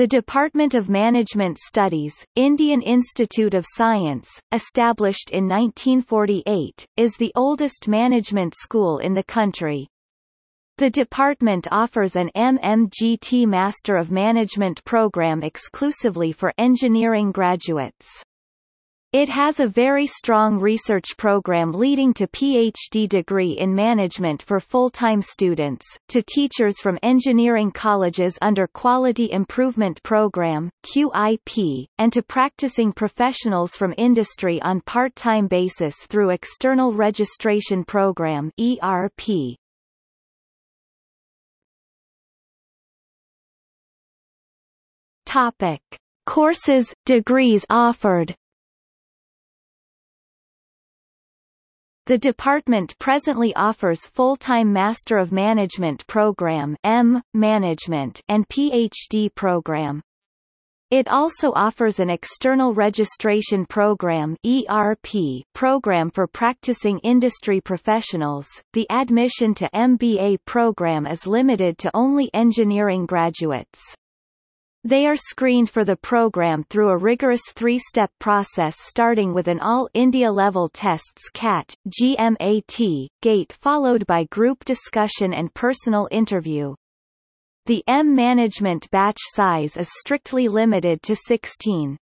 The Department of Management Studies, Indian Institute of Science, established in 1948, is the oldest management school in the country. The department offers an MMGT Master of Management program exclusively for engineering graduates. It has a very strong research program leading to PhD degree in management for full-time students, to teachers from engineering colleges under Quality Improvement Program QIP, and to practicing professionals from industry on part-time basis through External Registration Program ERP. Topic: Courses, degrees offered The department presently offers full-time Master of Management program M. Management and PhD program. It also offers an external registration program ERP program for practicing industry professionals. The admission to MBA program is limited to only engineering graduates. They are screened for the program through a rigorous three-step process starting with an All India level tests CAT, GMAT, GATE followed by group discussion and personal interview. The M management batch size is strictly limited to 16.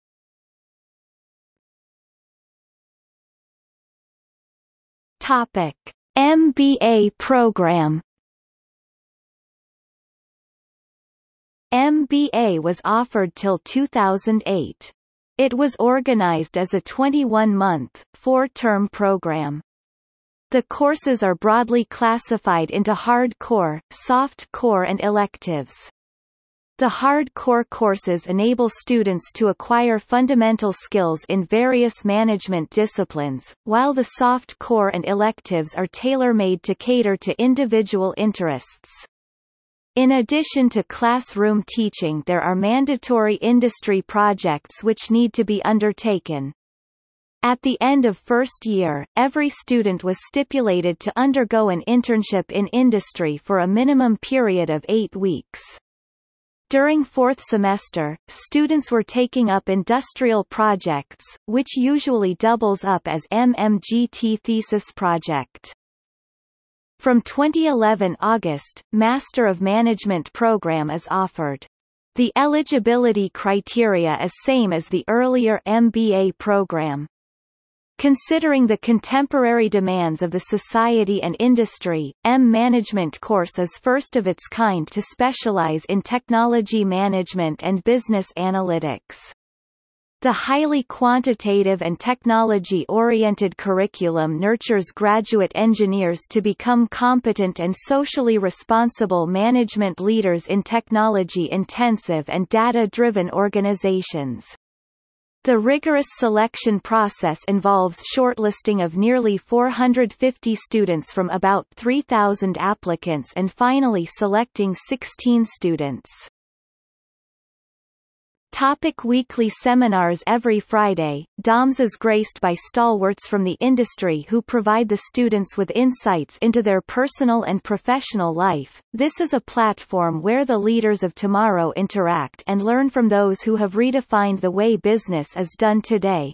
Topic: MBA program MBA was offered till 2008. It was organized as a 21-month, four-term program. The courses are broadly classified into hard core, soft core and electives. The hard core courses enable students to acquire fundamental skills in various management disciplines, while the soft core and electives are tailor-made to cater to individual interests. In addition to classroom teaching there are mandatory industry projects which need to be undertaken. At the end of first year, every student was stipulated to undergo an internship in industry for a minimum period of eight weeks. During fourth semester, students were taking up industrial projects, which usually doubles up as MMGT thesis project. From 2011 August, Master of Management program is offered. The eligibility criteria is same as the earlier MBA program. Considering the contemporary demands of the society and industry, M Management course is first of its kind to specialize in technology management and business analytics. The highly quantitative and technology-oriented curriculum nurtures graduate engineers to become competent and socially responsible management leaders in technology-intensive and data-driven organizations. The rigorous selection process involves shortlisting of nearly 450 students from about 3,000 applicants and finally selecting 16 students. Topic weekly seminars Every Friday, DOMS is graced by stalwarts from the industry who provide the students with insights into their personal and professional life. This is a platform where the leaders of tomorrow interact and learn from those who have redefined the way business is done today.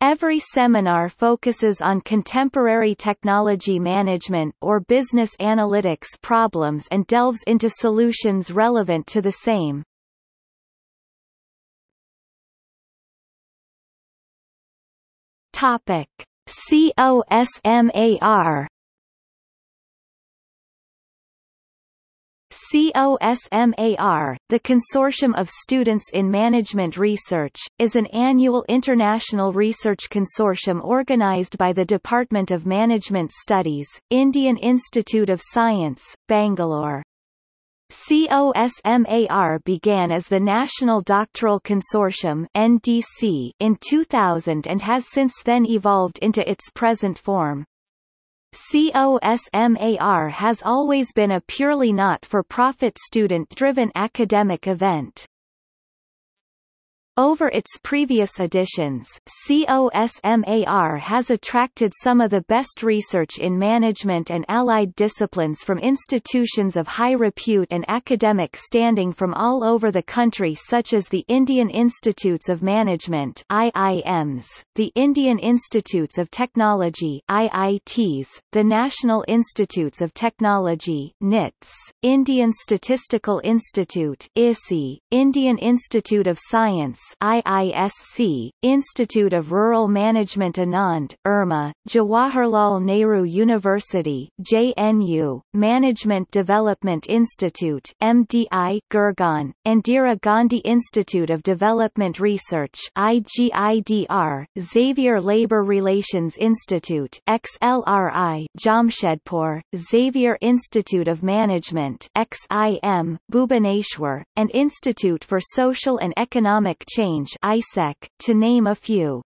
Every seminar focuses on contemporary technology management or business analytics problems and delves into solutions relevant to the same. Topic: COSMAR COSMAR, the Consortium of Students in Management Research, is an annual international research consortium organized by the Department of Management Studies, Indian Institute of Science, Bangalore. COSMAR began as the National Doctoral Consortium NDC in 2000 and has since then evolved into its present form. COSMAR has always been a purely not-for-profit student-driven academic event. Over its previous editions, COSMAR has attracted some of the best research in management and allied disciplines from institutions of high repute and academic standing from all over the country such as the Indian Institutes of Management IIMs, the Indian Institutes of Technology IITs, the National Institutes of Technology NITS, Indian Statistical Institute ISI, Indian Institute of Science IISC, Institute of Rural Management Anand, IRMA, Jawaharlal Nehru University JNU, Management Development Institute MDI Gurgaon, Indira Gandhi Institute of Development Research IGIDR, Xavier Labor Relations Institute XLRI Jamshedpur, Xavier Institute of Management XIM, Bhubaneswar, and Institute for Social and Economic Change to name a few.